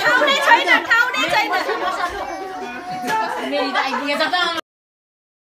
thâu đi chơi nè thâu đi chơi nè mì đại vừa ra